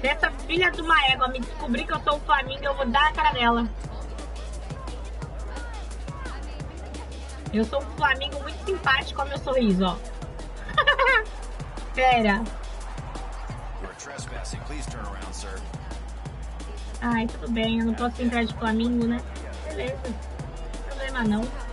Se essa filha de uma égua me descobrir que eu sou o Flamengo, eu vou dar a cara dela. Eu sou um Flamengo muito simpático com meu sorriso, ó. Pera. Ai, tudo bem, eu não posso entrar de Flamengo, né? Beleza. Não problema não.